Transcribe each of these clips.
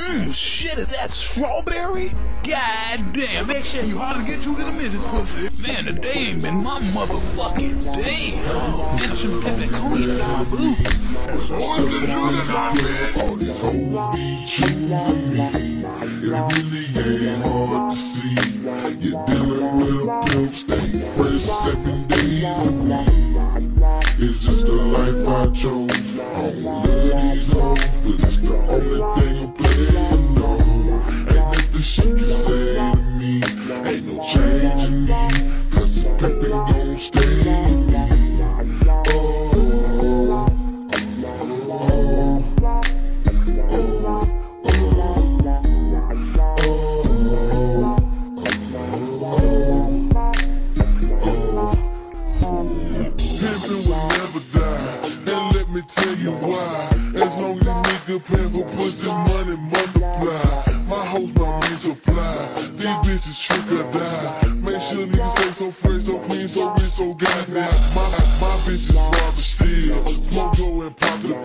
Mmm, shit, is that strawberry? God damn, make sure you hard to get you to the midgets, pussy. Man, today ain't been my motherfucking day. Damn, I should've kept that cognac in my boots. All these hoes be choosing me. It really ain't hard to see. You're dealing with a pimp, stay fresh seven days a week. It's just the life I chose. I don't love these hoes, but it's the only thing.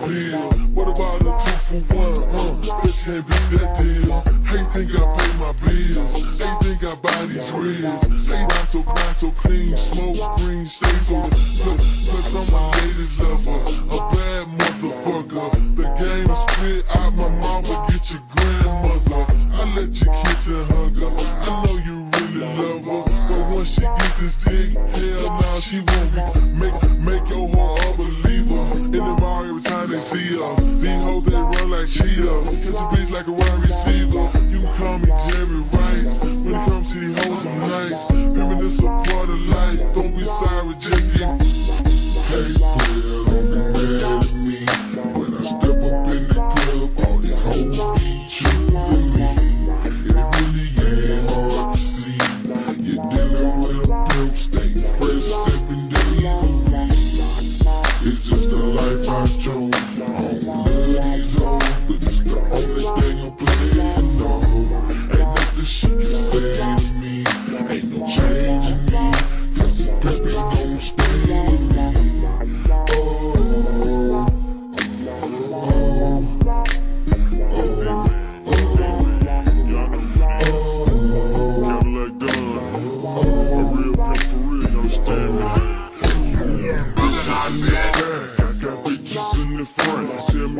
What about a two for one? Huh? bitch can't beat that deal. Hey, think I pay my bills? How think I buy these ribs? Say so, so clean, smoke green, stay so. Look, plus I'm my latest lover. They run like Cheetos. catch a bitch like a wide receiver. You can call me Jerry Rice. When it comes to these hoes, I'm nice. Pimpin' this a part of life. Don't be sorry, just get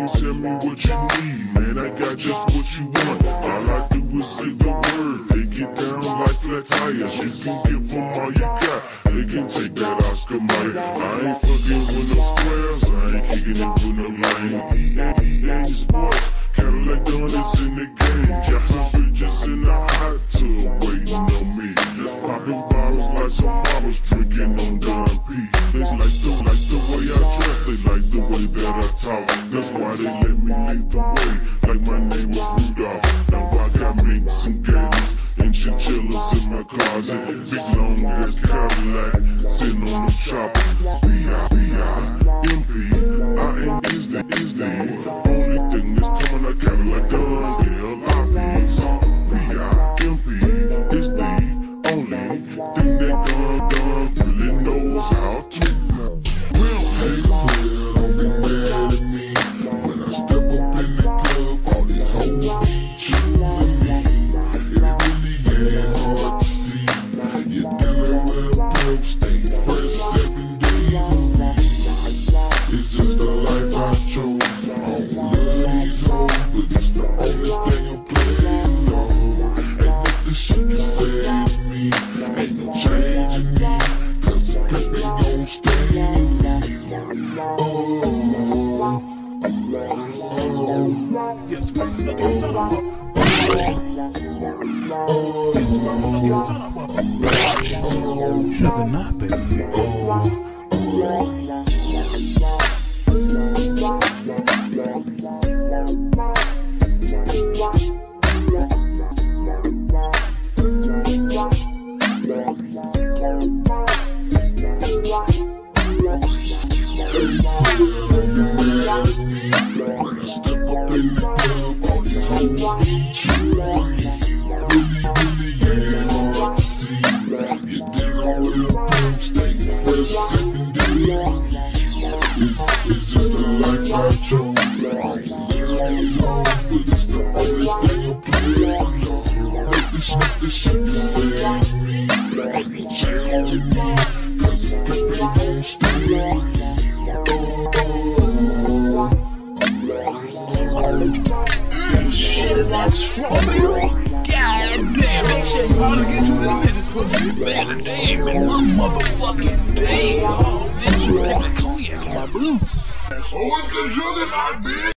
tell me what you need, man, I got just what you want. All I do is say the word, they get down like flat tires. You can give them all you got, they can take that Oscar money. I ain't fucking with no squares, I ain't kicking it with no lame. music. Big love. Sugar not, baby. My motherfucking damn. Oh, bitch, you put that cognac my boots. Oh, it's the sugar, not bitch.